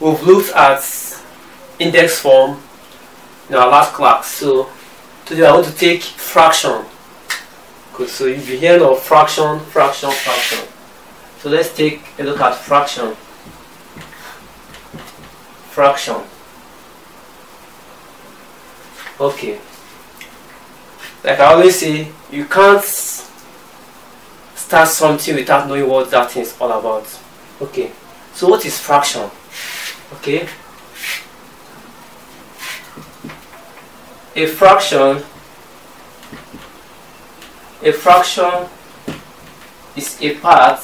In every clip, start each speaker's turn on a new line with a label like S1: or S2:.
S1: we've looked at index form in our last class. So today I want to take fraction. Good. So you'll be hearing of fraction, fraction, fraction. So let's take a look at fraction. Fraction. Okay. Like I always say, you can't start something without knowing what that thing is all about. Okay. So what is fraction? Okay. A fraction a fraction is a part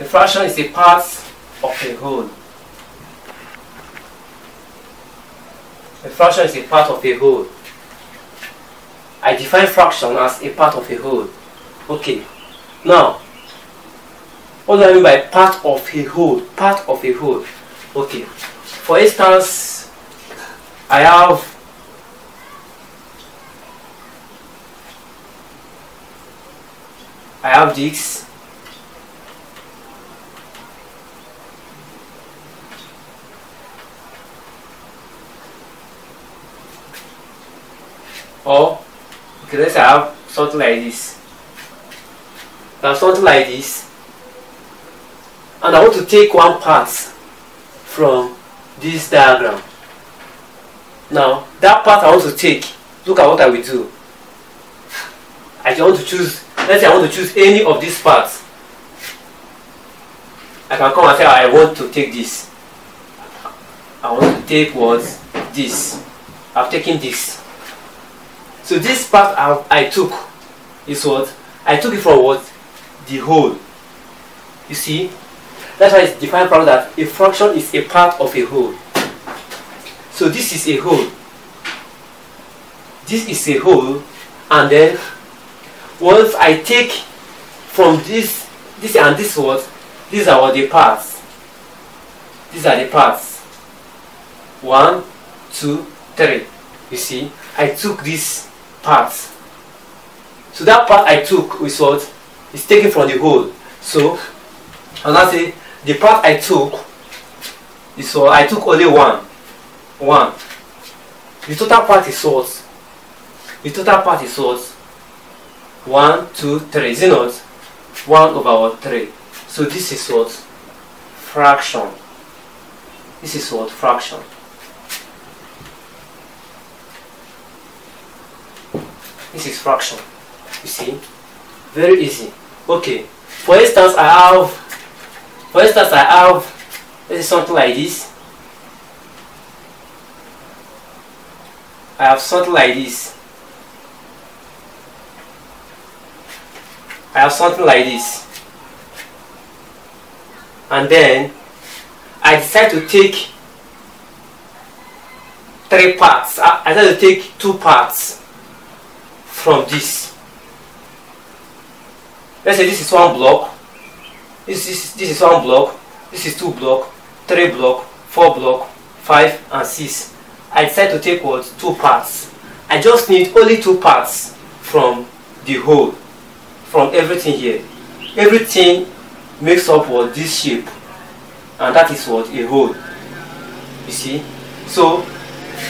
S1: a fraction is a part of a whole. A fraction is a part of a whole. I define fraction as a part of a whole. Okay. Now, what do I mean by part of a whole? Part of a whole. Okay. For instance, I have I have this. Or okay let's have something like this. Now something like this. And I want to take one part from this diagram. Now that part I want to take look at what I will do. I want to choose let's say I want to choose any of these parts I can come and say I want to take this. I want to take what? This. I've taken this. So this part I, I took is what? I took it from what? The whole. You see that's why it's defined from that a fraction is a part of a whole. So this is a whole. This is a whole and then once I take from this this and this what these are what the parts. These are the parts. One two three. You see I took this parts. So that part I took is what? Is taken from the whole. So and I say the part I took is what I took only one one the total part is what the total part is what 1, 2, 3, is it not? 1 over 3. So this is what? Fraction. This is what? Fraction. This is fraction. You see? Very easy. Okay. For instance, I have, for instance, I have, this is something like this. I have something like this. I have something like this and then I decide to take three parts I, I decide to take two parts from this let's say this is one block this is this is one block this is two block three block four block five and six I decide to take what two parts I just need only two parts from the whole from everything here. Everything makes up what this shape and that is what a whole. You see? So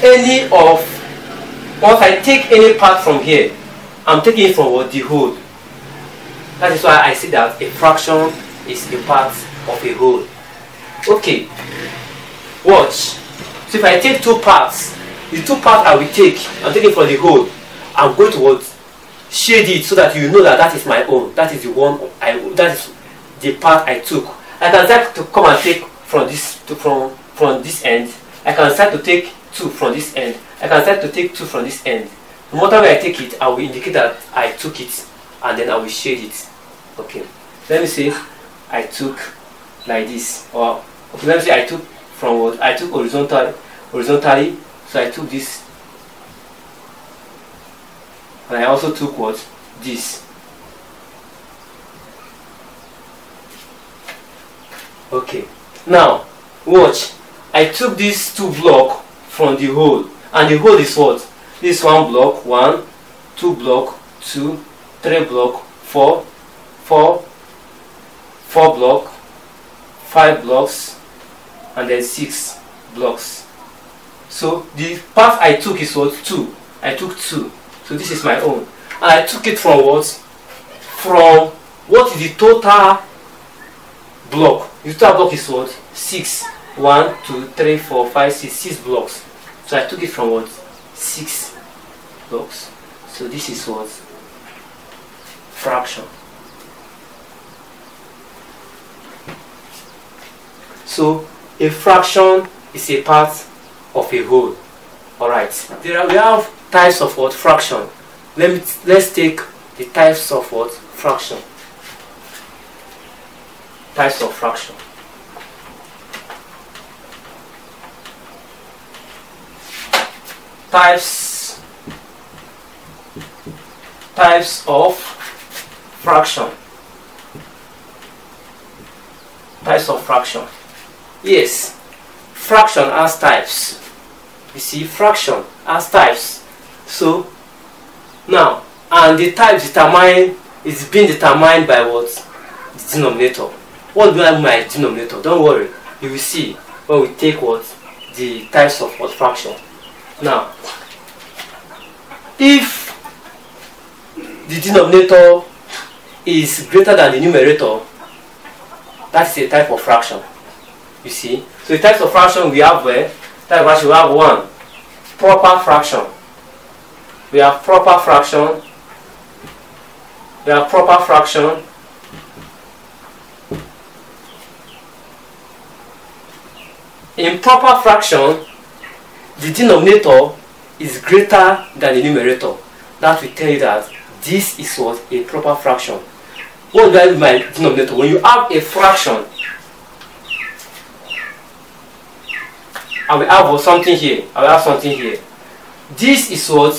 S1: any of once I take any part from here, I'm taking it from what the whole. That is why I say that a fraction is a part of a whole. Okay. Watch. So if I take two parts, the two parts I will take, I'm taking from the whole. I'm going to what shade it so that you know that that is my own. That is the one I. That is the part I took. I can start to come and take from this to from from this end. I can start to take two from this end. I can start to take two from this end. No matter where I take it, I will indicate that I took it, and then I will shade it. Okay. Let me say I took like this, or okay, let me say I took from what I took horizontal horizontally. So I took this and I also took what? This. Okay. Now, watch. I took these two block from the whole. And the whole is what? This one block, one, two block, two, three block, four, four, four block, five blocks, and then 6 blocks. So the path I took is what? 2. I took 2. So this is my own. And I took it from what? From what is the total block? The total block is what? 6. 1, 2, 3, 4, 5, 6, 6 blocks. So I took it from what? 6 blocks. So this is what? Fraction. So a fraction is a part of a whole. Alright. There are, we have types of what? Fraction. Let me let's take the types of what? Fraction. Types of fraction. Types types of fraction. Types of fraction. Yes, fraction has types. You see, fraction has types. So, now, and the type determine is being determined by what? The denominator. What do I mean by denominator? Don't worry, you will see when we take what? The types of what fraction. Now, if the denominator is greater than the numerator, that's a type of fraction. You see? So the types of fraction we have where type of fraction we have one proper fraction. We have proper fraction. We have proper fraction. In proper fraction, the denominator is greater than the numerator. That will tell you that this is what a proper fraction. What do I mean by denominator? When you have a fraction I will have something here. I will have something here. This is what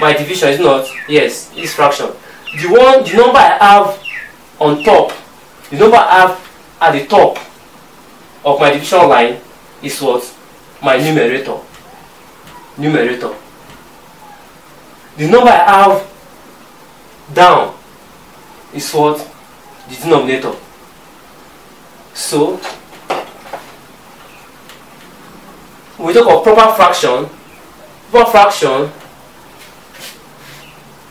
S1: my division is not. Yes, this fraction. The one, the number I have on top, the number I have at the top of my division line is what my numerator. Numerator. The number I have down is what the denominator. So we talk of proper fraction, proper fraction,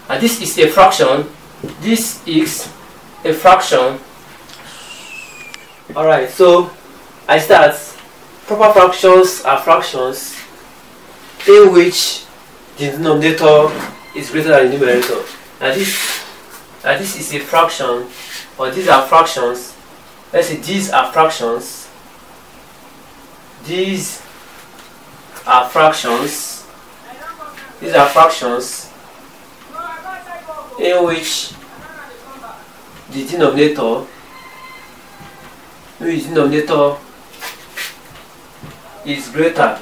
S1: and this is a fraction, this is a fraction. Alright, so I start. Proper fractions are fractions in which the denominator is greater than the numerator. Now this, now this is a fraction, or these are fractions. Let's say these are fractions. These are fractions. These are fractions in which the denominator, which denominator is greater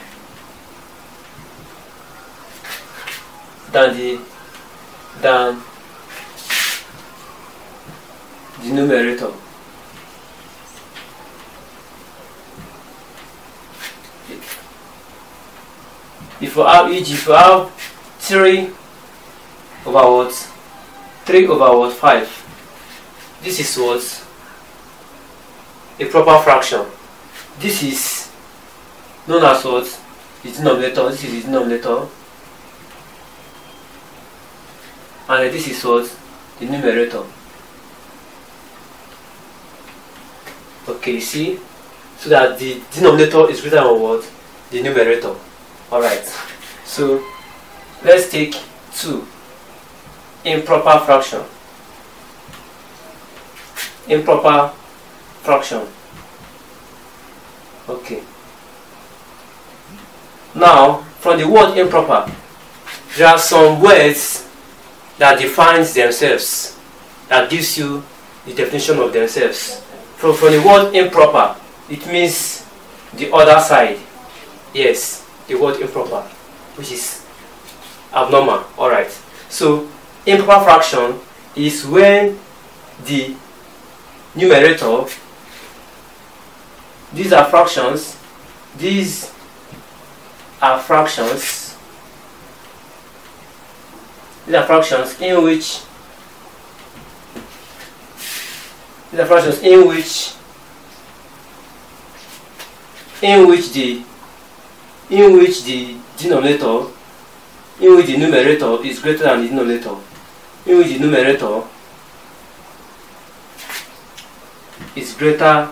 S1: than the than the numerator. If you have each if you have 3 over what? 3 over what? 5 this is what? A proper fraction. This is known as what? The denominator. This is the denominator. And this is what? The numerator. Okay see? So that the denominator is greater than what? The numerator Alright, so let's take 2 improper fraction. Improper fraction. Okay. Now, from the word improper, there are some words that defines themselves, that gives you the definition of themselves. From, from the word improper, it means the other side. Yes, the word improper, which is abnormal. Alright. So improper fraction is when the numerator, these are fractions, these are fractions, these are fractions in which these are fractions in which in which the in which the denominator in which the numerator is greater than the denominator. In which the numerator is greater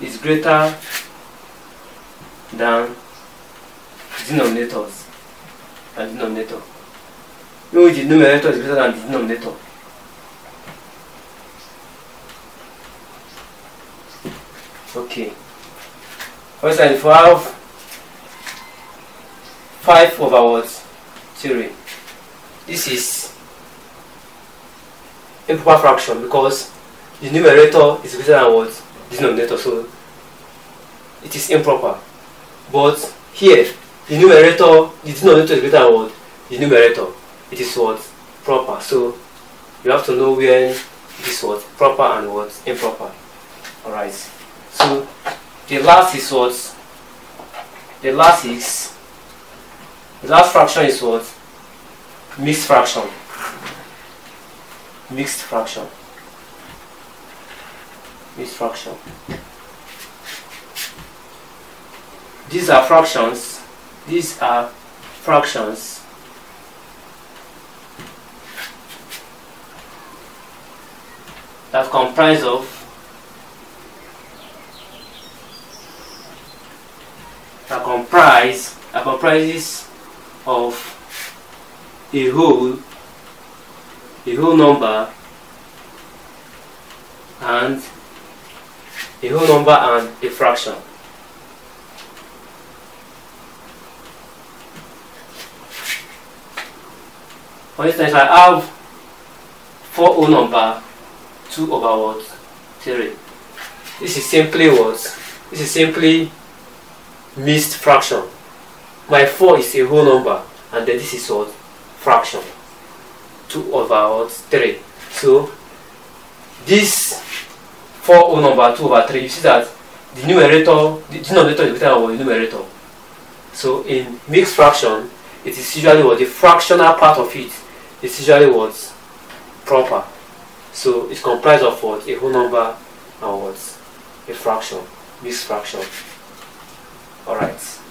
S1: is greater than denominators and denominator. In which the numerator is greater than the denominator. Okay for instance if have 5 over what 3 this is improper fraction because the numerator is greater than what denominator so it is improper. But here the numerator the denominator is greater than what the numerator. It is what? Proper. So you have to know when it is what? Proper and what? Improper. Alright. So the last is what? The last is the last fraction is what? Mixed fraction. Mixed fraction. Mixed fraction. These are fractions. These are fractions. That comprise of that comprise that comprises of a whole a whole number and a whole number and a fraction. For instance, I have 4 whole number 2 over what? 3. This is simply what? This is simply mixed fraction. My 4 is a whole number and then this is what? Fraction. 2 over 3. So, this 4 whole number 2 over 3, you see that the numerator, the denominator is greater than the numerator. So, in mixed fraction, it is usually what? The fractional part of it is usually what? Proper. So, it's comprised of what? A whole number and what? A fraction. Mixed fraction. Alright.